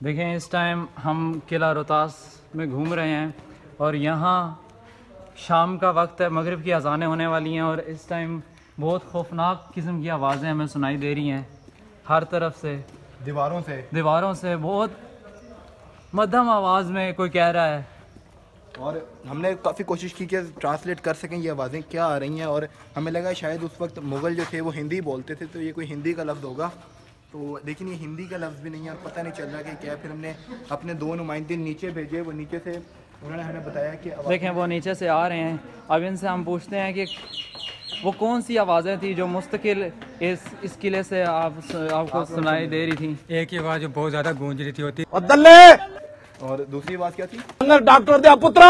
देखें इस टाइम हम किला रोहतास में घूम रहे हैं और यहाँ शाम का वक्त है मगरिब की अजानें होने वाली हैं और इस टाइम बहुत खौफनाक किस्म की आवाज़ें हमें सुनाई दे रही हैं। हर तरफ़ से दीवारों से। दीवारों से बहुत मध्यम आवाज़ में कोई कह रहा है। और हमने काफ़ी कोशिश की कि ट्रांसलेट कर सकें ये आवाज़ें क्या आ रही हैं और हमें लगा शायद उस वक्त मुग़ल जो थे वो हिंदी बोलते थे तो ये कोई हिंदी का लफ्ज़ होगा। तो लेकिन ये हिंदी का लफ्ज़ भी नहीं है और पता नहीं चल रहा कि क्या है। फिर हमने अपने दो नुमाइंदे नीचे भेजे वो नीचे से उन्होंने हमें बताया कि देखें वो नीचे से आ रहे हैं। अब इनसे हम पूछते हैं कि वो कौन सी आवाज़ें थी जो मुस्तकिल इस इस किले से आप आपको सुनाई दे रही थी? एक ही आवाज़ जो बहुत ज़्यादा गूंज रही थी होती और दूसरी आवाज़ क्या थी? डॉक्टर दिया पुत्रा!